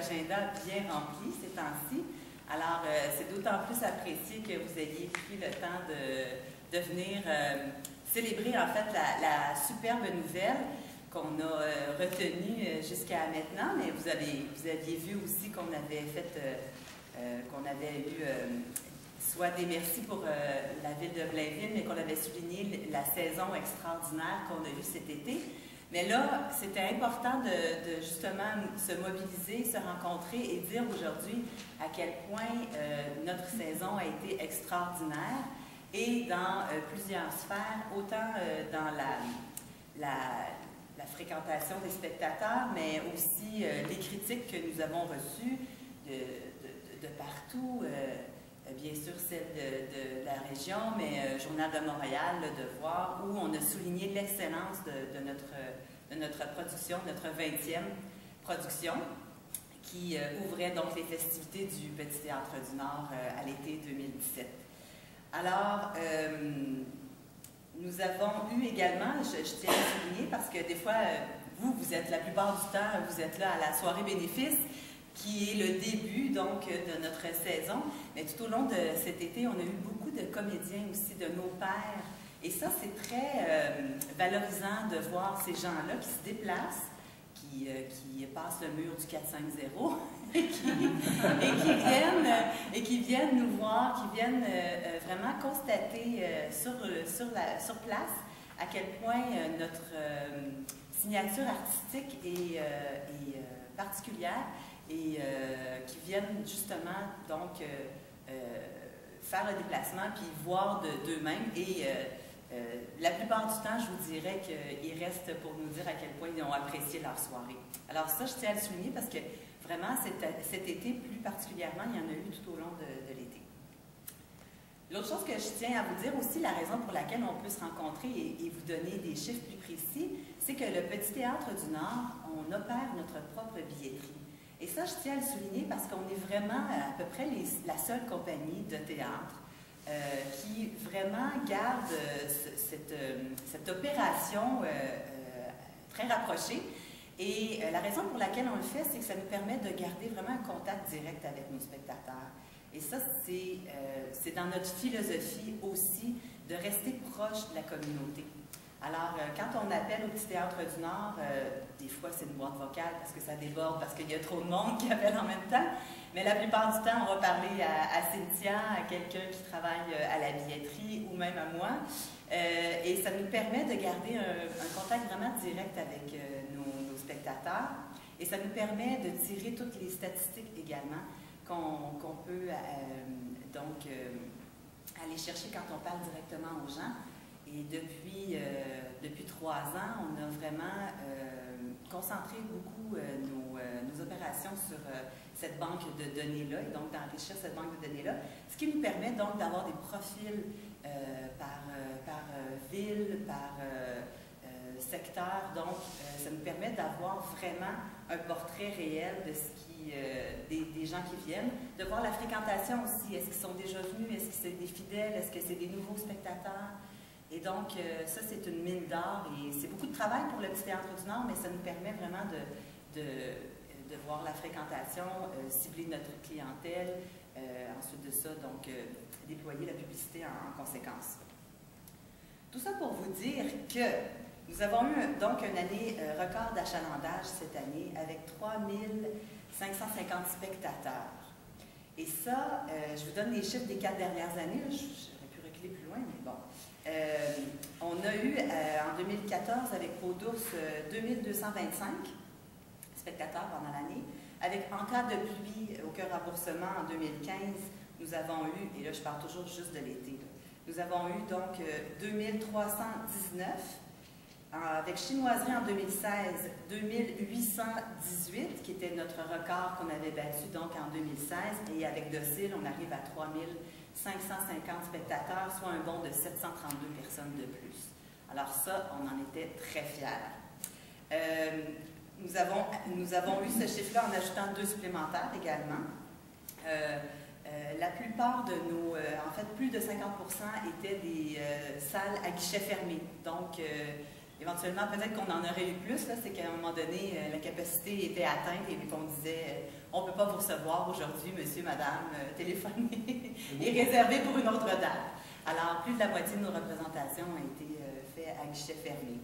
agendas bien remplis ces temps-ci. Alors, euh, c'est d'autant plus apprécié que vous ayez pris le temps de, venir euh, célébrer en fait la, superbe nouvelle qu'on a retenue jusqu'à maintenant. Mais vous, avez, vous aviez vu aussi qu'on avait fait, qu'on avait eu soit des merci pour la ville de Blainville, mais qu'on avait souligné la saison extraordinaire qu'on a eue cet été. Mais là, c'était important de, justement se mobiliser, se rencontrer et dire aujourd'hui à quel point euh, notre saison a été extraordinaire. Et dans euh, plusieurs sphères, autant euh, dans la, fréquentation des spectateurs, mais aussi les critiques que nous avons reçues de partout bien sûr celle de, la région, mais euh, Journal de Montréal, Le Devoir, où on a souligné l'excellence de, notre, production, notre 20e production, qui euh, ouvrait donc les festivités du Petit Théâtre du Nord euh, à l'été 2017. Alors, nous avons eu également, je, tiens à souligner, parce que des fois, vous, vous êtes la plupart du temps, vous êtes là à la soirée bénéfice, qui est le début donc de notre saison. Mais tout au long de cet été, on a eu beaucoup de comédiens aussi, de nos pères. Et ça, c'est très euh, valorisant de voir ces gens-là qui se déplacent, qui, euh, qui, passent le mur du 4-5-0 et, qui, viennent, et qui viennent nous voir, qui viennent euh, vraiment constater sur, sur, la, sur place à quel point notre signature artistique est particulière et euh, qui viennent justement donc euh, euh, faire le déplacement puis voir d'eux-mêmes. et la plupart du temps, je vous dirais qu'ils restent pour nous dire à quel point ils ont apprécié leur soirée. Alors ça, je tiens à le souligner parce que vraiment, cet, cet été, plus particulièrement, il y en a eu tout au long de, l'été. L'autre chose que je tiens à vous dire aussi, la raison pour laquelle on peut se rencontrer et, et vous donner des chiffres plus précis, c'est que le Petit Théâtre du Nord, on opère notre propre billetterie. Et ça, je tiens à le souligner parce qu'on est vraiment à peu près la seule compagnie de théâtre euh, qui vraiment garde euh, cette, euh, cette, opération très rapprochée. Et la raison pour laquelle on le fait, c'est que ça nous permet de garder vraiment un contact direct avec nos spectateurs. Et ça, c'est dans notre philosophie aussi de rester proche de la communauté. Alors, euh, quand on appelle au Petit Théâtre du Nord, euh, des fois c'est une boîte vocale parce que ça déborde, parce qu'il y a trop de monde qui appelle en même temps. Mais la plupart du temps, on va parler à, Cynthia, à quelqu'un qui travaille euh, à la billetterie ou même à moi. et ça nous permet de garder un, contact vraiment direct avec nos, spectateurs. Et ça nous permet de tirer toutes les statistiques également qu'on peut donc aller chercher quand on parle directement aux gens. Et depuis, euh, depuis trois ans, on a vraiment euh, concentré beaucoup euh, nos, opérations sur cette banque de données-là, et donc d'enrichir cette banque de données-là, ce qui nous permet donc d'avoir des profils par, par ville, par secteur. Donc, ça nous permet d'avoir vraiment un portrait réel des, des, gens qui viennent, de voir la fréquentation aussi. Est-ce qu'ils sont déjà venus? Est-ce que c'est des fidèles? Est-ce que c'est des nouveaux spectateurs? Et donc, euh, ça, c'est une mine d'or et c'est beaucoup de travail pour le Petit Théâtre du Nord, mais ça nous permet vraiment de, de, voir la fréquentation, euh, cibler notre clientèle, euh, ensuite de ça, donc, déployer la publicité en, conséquence. Tout ça pour vous dire que nous avons eu donc une année record d'achalandage cette année avec 3550 spectateurs. Et ça, je vous donne les chiffres des quatre dernières années reculer plus loin, mais bon. Euh, on a eu euh, en 2014 avec Peau d'ours 2225 spectateurs pendant l'année. Avec En cas de pluie, aucun remboursement en 2015, nous avons eu, et là je parle toujours juste de l'été, nous avons eu donc 2319. Euh, avec Chinoiserie en 2016, 2818, qui était notre record qu'on avait battu donc en 2016, et avec Docile, on arrive à 3000. 550 spectateurs, soit un bond de 732 personnes de plus. Alors ça, on en était très fiers. Euh, nous, avons, nous avons eu ce chiffre-là en ajoutant deux supplémentaires également. Euh, euh, la plupart de nos, en fait, plus de 50% étaient des salles à guichet fermé. Donc, éventuellement, peut-être qu'on en aurait eu plus, c'est qu'à un moment donné, la capacité était atteinte et qu'on disait on ne peut pas vous recevoir aujourd'hui, monsieur, madame, téléphoner et réservé pour une autre date. Alors, plus de la moitié de nos représentations ont été faites à guichet fermé.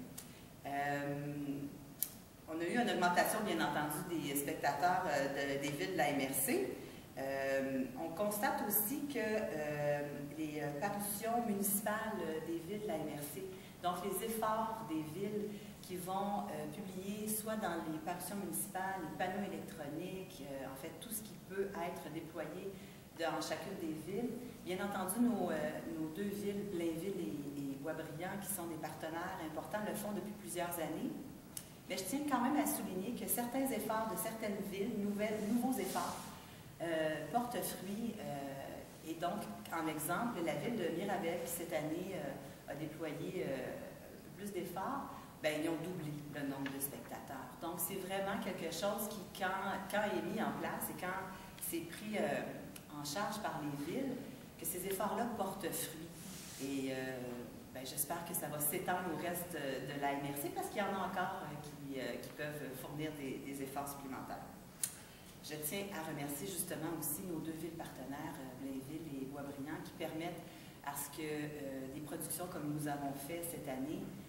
on a eu une augmentation, bien entendu, des spectateurs des villes de la MRC. Euh, on constate aussi que euh, les euh, parutions municipales des villes de la MRC, donc les efforts des villes qui vont publier soit dans les parutions municipales, les panneaux électroniques, en fait tout ce qui peut être déployé dans chacune des villes. Bien entendu, nos, deux villes, Blainville et, Boisbriand, qui sont des partenaires importants, le font depuis plusieurs années. Mais je tiens quand même à souligner que certains efforts de certaines villes, nouveaux efforts, euh, porte fruit. Euh, et donc, en exemple, la ville de Mirabel, qui cette année euh, a déployé plus d'efforts, ben, ils ont doublé le nombre de spectateurs. Donc, c'est vraiment quelque chose qui, quand, quand est mis en place et quand c'est pris en charge par les villes, que ces efforts-là portent fruit. Et ben, j'espère que ça va s'étendre au reste de la MRC parce qu'il y en a encore qui, qui, peuvent fournir des, efforts supplémentaires. Je tiens à remercier justement aussi nos deux villes partenaires, euh, Blainville et Boisbriand, qui permettent à ce que euh, des productions comme nous avons fait cette année, euh,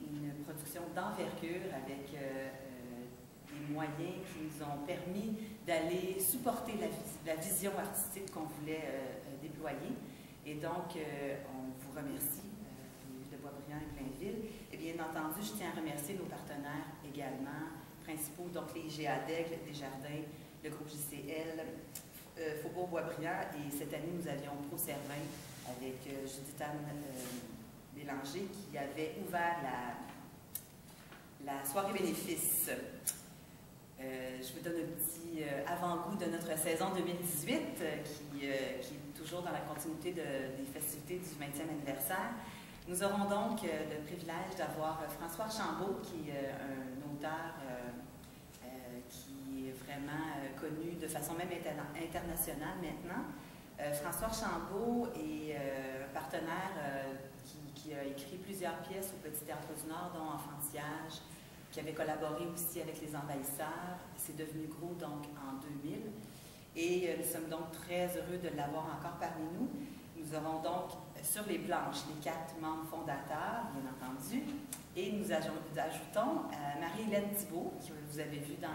une production d'envergure avec des moyens qui nous ont permis d'aller supporter la, vision artistique qu'on voulait déployer. Et donc, on vous remercie, de Boisbriand et Blainville. Et bien entendu, je tiens à remercier nos partenaires également, principaux, donc les GADEG, Desjardins, le groupe JCL, euh, Faubourg-Boisbriand, et cette année, nous avions Pro Servin avec euh, Judith Anne euh, Bélanger qui avait ouvert la, soirée bénéfice. je vous donne un petit avant-goût de notre saison 2018 qui, qui, est toujours dans la continuité des festivités du 20e anniversaire. Nous aurons donc le privilège d'avoir François Chambaud, qui est un auteur vraiment euh, connu de façon même internationale maintenant. Euh, François Chambaud est euh, partenaire qui, a écrit plusieurs pièces au Petit Théâtre du Nord, dont Enfantillage, qui avait collaboré aussi avec Les Envahisseurs. C'est devenu gros donc en 2000. Et nous sommes donc très heureux de l'avoir encore parmi nous. Nous avons donc sur les planches les quatre membres fondateurs, bien entendu, et nous ajoutons Marie-Hélène Thibault, que vous avez vu dans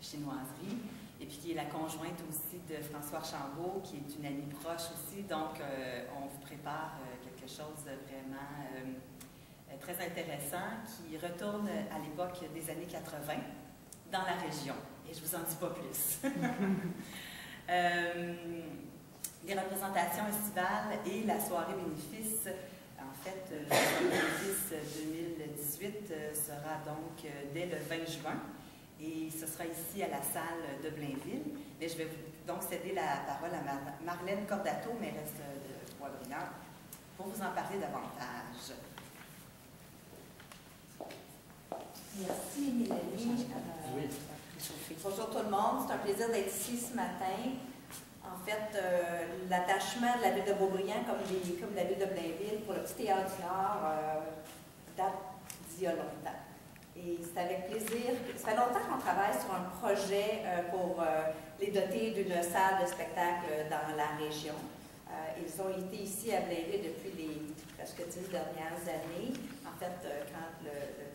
chinoiserie, et puis qui est la conjointe aussi de François Chambaud, qui est une amie proche aussi. Donc, euh, on vous prépare euh, quelque chose de vraiment euh, très intéressant qui retourne à l'époque des années 80 dans la région. Et je vous en dis pas plus. les représentations estivales et la soirée bénéfice. En fait, la soirée bénéfice 2018 sera donc dès le 20 juin et ce sera ici à la salle de Blainville. Mais je vais donc céder la parole à Marlène Cordato, mairesse de Boisbriand, pour vous en parler davantage. Merci Mélanie. Euh, bonjour tout le monde, c'est un plaisir d'être ici ce matin. En fait, euh, l'attachement de la ville de Beaubriand, comme, comme la ville de Blainville, pour le petit théâtre du Nord, euh, date d'il y a longtemps. Et c'est avec plaisir. Ça fait longtemps qu'on travaille sur un projet euh, pour euh, les doter d'une salle de spectacle dans la région. Euh, ils ont été ici à Blainville depuis les presque dix dernières années. En fait, quand le,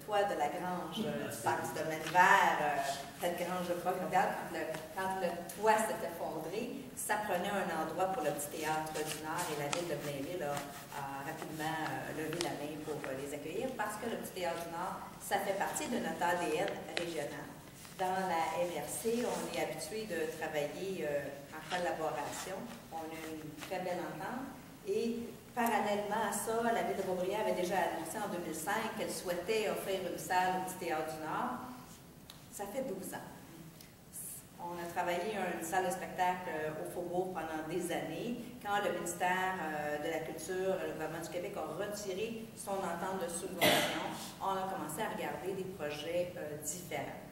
de la grange du parc du domaine vert, cette grange provinciale, quand le, quand le toit s'est effondré, ça prenait un endroit pour le petit théâtre du Nord et la ville de Blainville a, rapidement levé la main pour les accueillir parce que le petit théâtre du Nord ça fait partie de notre ADN régional. Dans la MRC, on est habitué de travailler euh, en collaboration. On a une très belle entente. Et parallèlement à ça, la ville de Beaubriand avait déjà annoncé en 2005 qu'elle souhaitait offrir une salle au petit théâtre du Nord. Ça fait 12 ans. On a travaillé une salle de spectacle euh, au Faubourg pendant des années. Quand le ministère euh, de la Culture, le gouvernement du Québec a retiré son entente de subvention, on a commencé à regarder des projets euh, différents.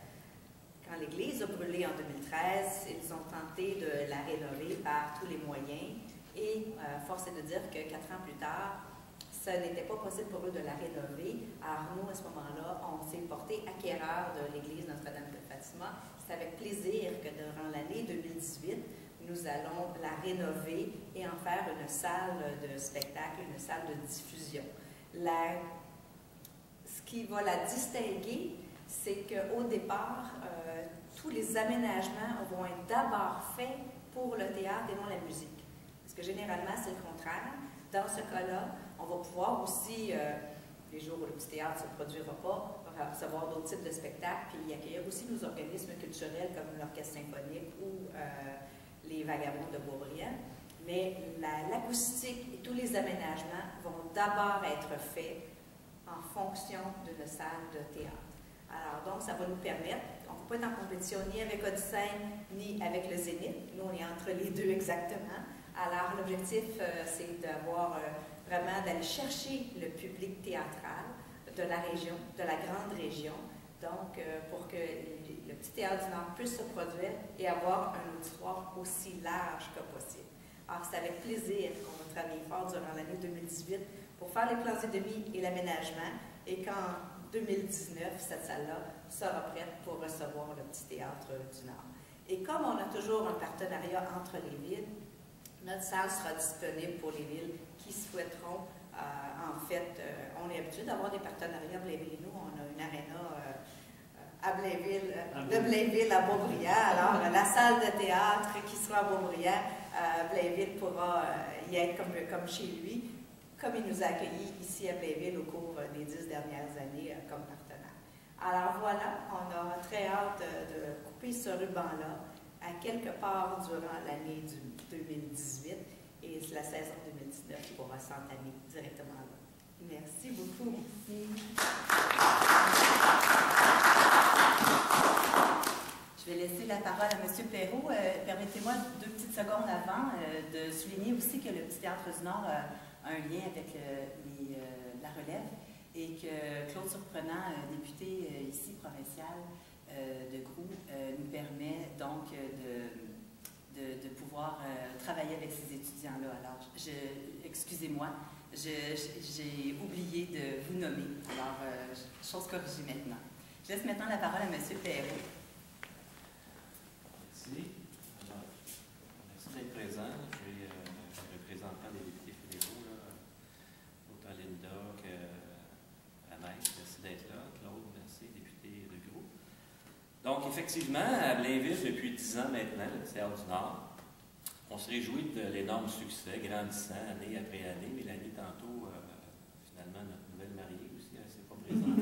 Quand l'Église a brûlé en 2013, ils ont tenté de la rénover par tous les moyens et euh, force est de dire que quatre ans plus tard, ça n'était pas possible pour eux de la rénover. Arnaud, à ce moment-là, on s'est porté acquéreur de l'église Notre-Dame de Fatima. C'est avec plaisir que durant l'année 2018, nous allons la rénover et en faire une salle de spectacle, une salle de diffusion. Ce qui va la distinguer, c'est qu'au départ, euh, tous les aménagements vont être d'abord faits pour le théâtre et non la musique. Parce que généralement, c'est le contraire. Dans ce cas-là, on va pouvoir aussi, euh, les jours où le petit théâtre ne se produira pas, recevoir d'autres types de spectacles, puis accueillir aussi nos organismes culturels comme l'Orchestre symphonique ou euh, les Vagabonds de Beaubriand. Mais l'acoustique et tous les aménagements vont d'abord être faits en fonction d'une salle de théâtre. Alors, donc, ça va nous permettre, on ne peut pas être en compétition ni avec Odyssey ni avec le Zénith. Nous, on est entre les deux exactement. Alors, l'objectif, euh, c'est d'avoir euh, vraiment d'aller chercher le public théâtral de la région, de la grande région, donc euh, pour que le petit théâtre du Nord puisse se produire et avoir un auditoire aussi large que possible. Alors, c'est avec plaisir qu'on va travailler fort durant l'année 2018 pour faire les plans et demi et l'aménagement et qu'en 2019, cette salle-là sera prête pour recevoir le petit théâtre du Nord. Et comme on a toujours un partenariat entre les villes, notre salle sera disponible pour les villes qui souhaiteront, euh, en fait, euh, on est habitué d'avoir des partenariats Blainville et nous, on a une aréna euh, à Blainville, de Blainville à Beaubriand. Alors, la salle de théâtre qui sera à Beaubriand, Blainville pourra y être comme, comme chez lui, comme il nous a accueillis ici à Blainville au cours des dix dernières années comme partenaire. Alors voilà, on a très hâte de couper ce ruban-là à quelque part durant l'année 2018 et la saison 2019 pourra s'entamer directement là. Merci beaucoup. Je vais laisser la parole à M. Perrault. Euh, permettez-moi deux petites secondes avant euh, de souligner aussi que le Petit Théâtre du Nord a un lien avec euh, la relève et que Claude Surprenant, député ici provincial, de Grou euh, nous permet donc euh, de, pouvoir travailler avec ces étudiants-là. Alors, excusez-moi, j'ai oublié de vous nommer. Alors, chose corrigée maintenant. Je laisse maintenant la parole à M. Perrault. Merci. Merci. Je suis représentant des députés fédéraux, là, autant Linda qu'Anaïs. Merci d'être là. Claude, merci, député de Gros. Donc, effectivement, à Blainville, depuis dix ans maintenant, le Théâtre du Nord, on se réjouit de l'énorme succès grandissant année après année. Mélanie, tantôt, euh, finalement, notre nouvelle mariée aussi, elle ne s'est pas présentée.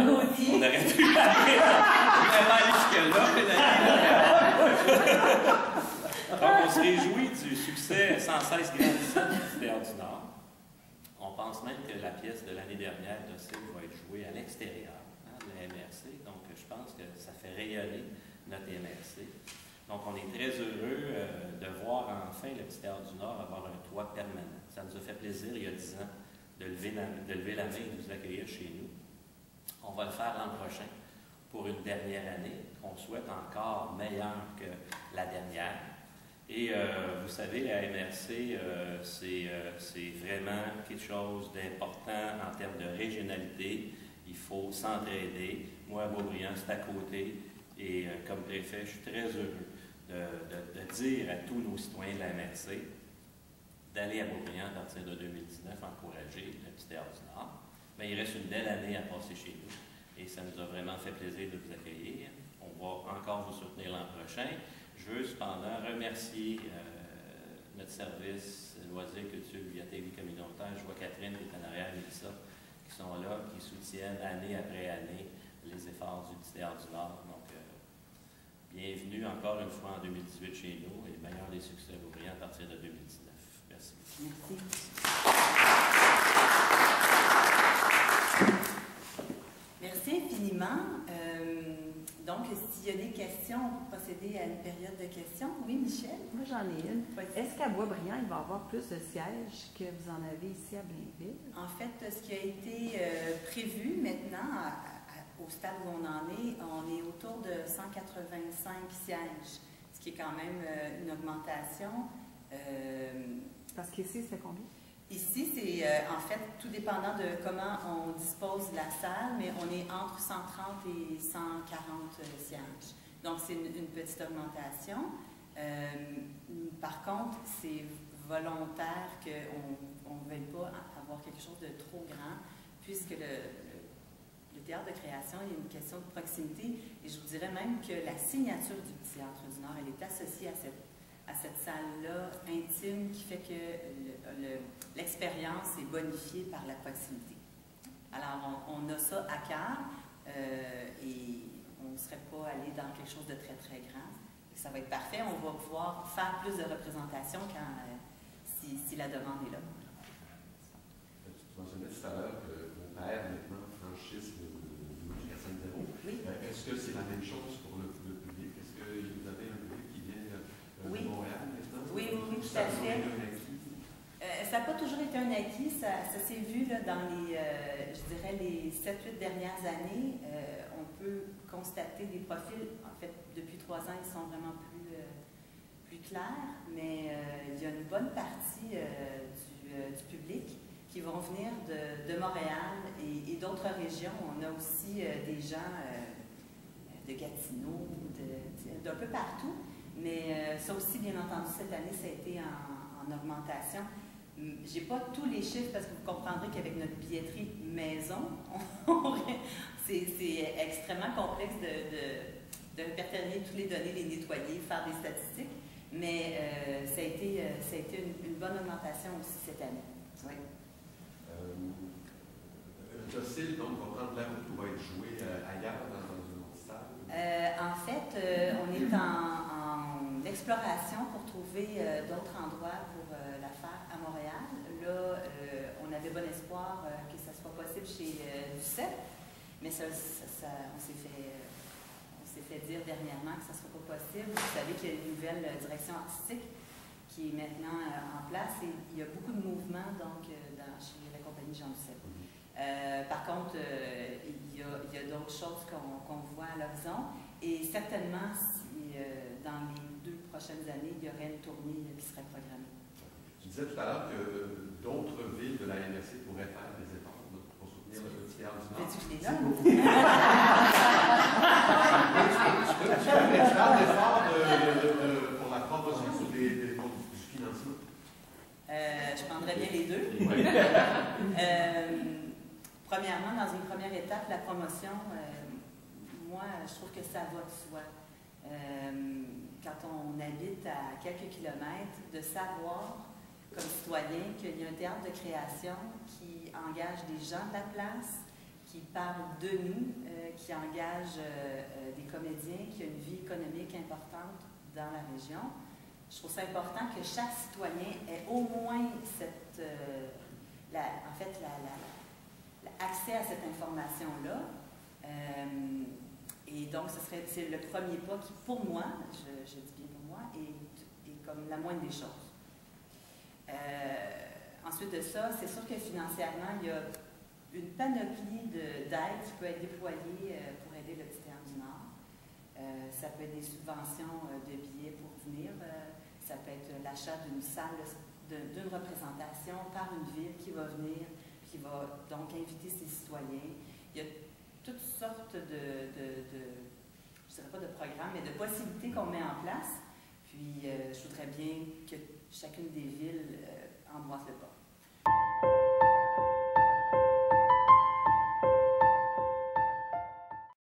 on aurait pu la présenter. On aurait pu la présenter. Donc, on se réjouit du succès sans cesse grandissant du Théâtre du Nord. On pense même que la pièce de l'année dernière, Docile, va être jouée à l'extérieur MRC. Donc, je pense que ça fait rayonner notre MRC. Donc, on est très heureux euh, de voir enfin le Petit Théâtre du Nord avoir un toit permanent. Ça nous a fait plaisir, il y a dix ans, de lever la, de lever la main et de nous accueillir chez nous. On va le faire l'an prochain pour une dernière année qu'on souhaite encore meilleure que la dernière. Et euh, vous savez, la MRC, euh, c'est vraiment quelque chose d'important en termes de régionalité il faut s'entraider. Moi, à Beaubriand, c'est à côté. Et euh, comme préfet, je suis très heureux de, dire à tous nos citoyens de la MRC d'aller à Beaubriand à partir de 2019, encourager le petit du Nord. Mais il reste une belle année à passer chez nous. Et ça nous a vraiment fait plaisir de vous accueillir. On va encore vous soutenir l'an prochain. Je veux cependant remercier euh, notre service loisirs, culture, bibliothèque communautaire. Je vois Catherine qui est en arrière, qui sont là, qui soutiennent année après année les efforts du Théâtre du Nord. Donc, euh, bienvenue encore une fois en 2018 chez nous et meilleur des succès ouvriers à partir de 2019. Merci. Merci. Merci infiniment. Euh, donc, s'il y a des questions, on peut procéder à une période de questions? Oui, Michel? Moi, j'en ai une. Est-ce qu'à Boisbriand, il va y avoir plus de sièges que vous en avez ici à Blainville? En fait, ce qui a été euh, prévu maintenant, au stade où on en est, on est autour de 185 sièges, ce qui est quand même euh, une augmentation. Euh, Parce qu'ici, c'était combien? Ici, c'est en fait tout dépendant de comment on dispose la salle, mais on est entre 130 et 140 sièges. Donc, c'est une, petite augmentation. par contre, c'est volontaire qu'on ne veuille pas avoir quelque chose de trop grand, puisque le, théâtre de création, a une question de proximité, et je vous dirais même que la signature du Théâtre du Nord, elle est associée à cette, à cette salle-là intime qui fait que l'expérience est bonifiée par la proximité. Alors, on, a ça à cœur, euh, et on ne serait pas allé dans quelque chose de très, très grand. ça va être parfait. On va pouvoir faire plus de représentations quand, euh, si, la demande est là. Tu mentionnais tout à l'heure que vos pères maintenant franchissent le. Oui. Euh, est-ce que c'est la même chose pour le, public? Est-ce que vous avez un public qui vient euh, de Montréal? Oui, oui, oui, tout à fait. Euh, ça n'a pas toujours été un acquis, ça, s'est vu là, dans les, je dirais, les 7-8 dernières années. on peut constater des profils, en fait, depuis trois ans, ils sont vraiment plus clair, mais euh, il y a une bonne partie euh, euh, du, public qui vont venir de, Montréal et, d'autres régions. On a aussi des gens de Gatineau, d'un peu partout, mais ça aussi, bien entendu, cette année, ça a été en, augmentation. Hum, j'ai pas tous les chiffres parce que vous comprendrez qu'avec notre billetterie maison, c'est extrêmement complexe de, de, de répertorier toutes les données, les nettoyer, faire des statistiques. Mais euh, ça, a été, euh, ça a été une, bonne augmentation aussi cette année. Oui. Euh, donc, va prendre l'air où va être joué ailleurs dans une autre salle? en fait, on est en, exploration pour trouver d'autres endroits pour la faire à Montréal. Là, on avait bon espoir que ça soit possible chez Lucette, mais ça, on s'est fait fait dire dernièrement que ça ne sera pas possible. Vous savez qu'il y a une nouvelle euh, direction artistique qui est maintenant euh, en place et il y a beaucoup de mouvements donc, euh, dans, chez la compagnie Jean Lucet. par contre, il y a, d'autres choses qu'on voit à l'horizon et certainement, si, dans les deux prochaines années, il y aurait une tournée qui serait programmée. Tu disais tout à l'heure que d'autres villes de la MRC pourraient faire des efforts pour soutenir le théâtre du Nord. tu je les tu peux faire des efforts pour la promotion ou des, du financement? Euh, je prendrais bien les deux. euh, premièrement, dans une première étape, la promotion, euh, moi, je trouve que ça va de soi. Euh, quand on habite à quelques kilomètres, de savoir comme citoyen qu'il y a un théâtre de création qui engage des gens de la place, qui parle de nous, euh, qui engage euh, des comédiens, qui a une vie économique importante dans la région. Je trouve ça important que chaque citoyen ait au moins cette, en fait, accès à cette information-là. Et donc, ce serait, le premier pas qui, pour moi, je, dis bien pour moi, est, comme la moindre des choses. ensuite de ça, c'est sûr que financièrement, il y a une panoplie d'aides qui peut être déployée euh, pour aider le Théâtre du Nord. Euh, ça peut être des subventions euh, de billets pour venir, ça peut être l'achat d'une salle, d'une représentation par une ville qui va venir, qui va donc inviter ses citoyens. Toutes sortes de, programmes, mais de possibilités qu'on met en place. Puis je voudrais bien que chacune des villes embrasse le pas.